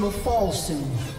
Will fall soon.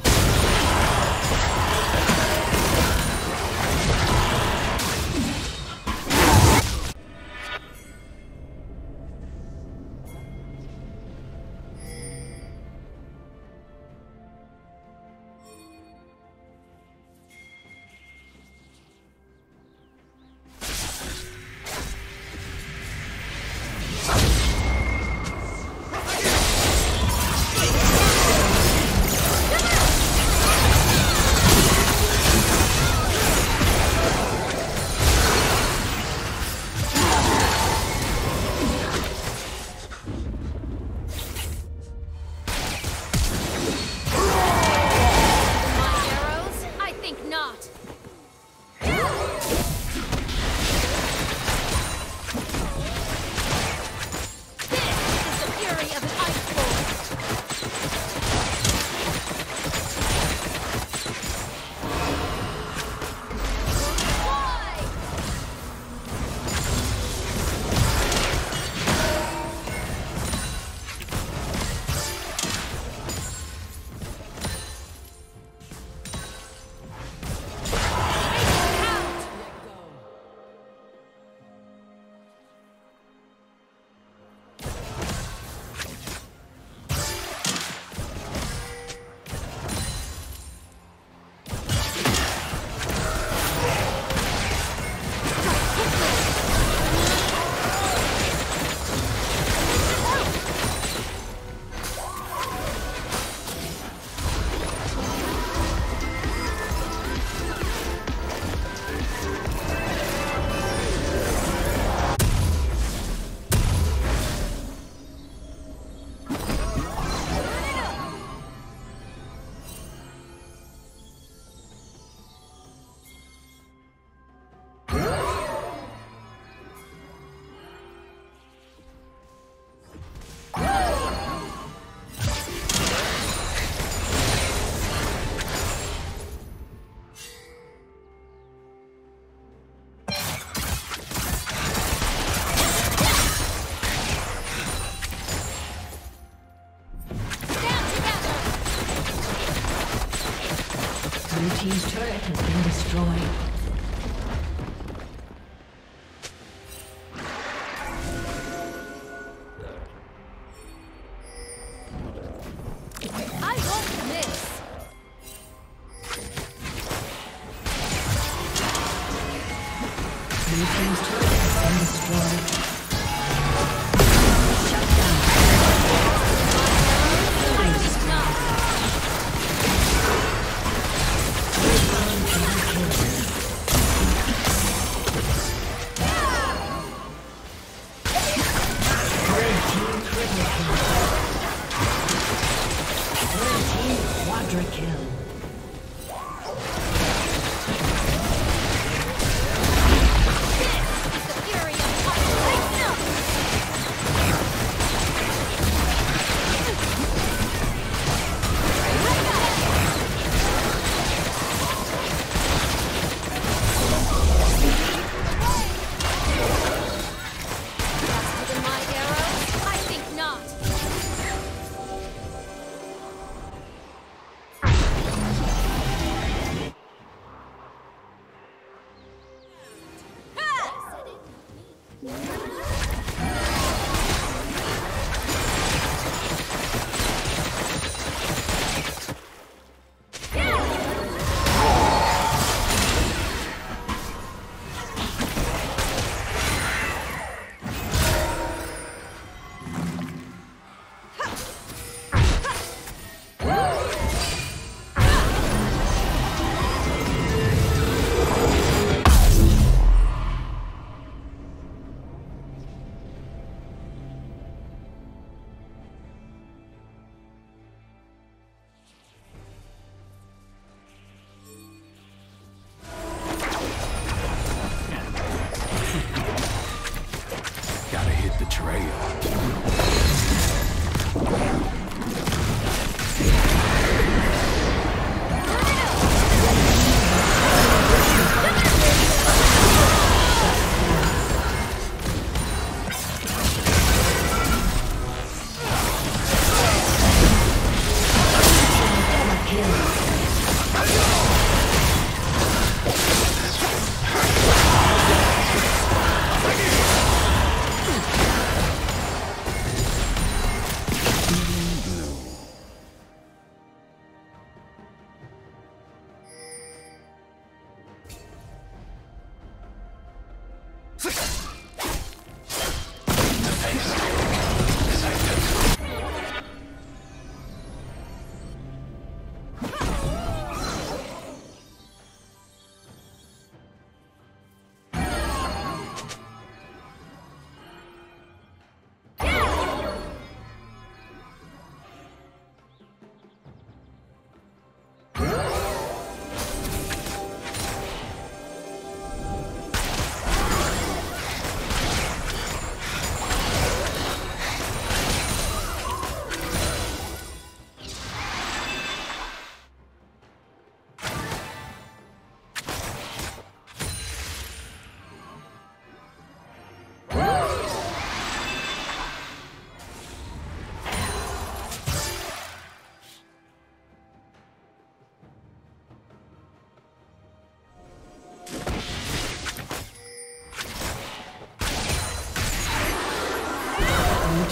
す。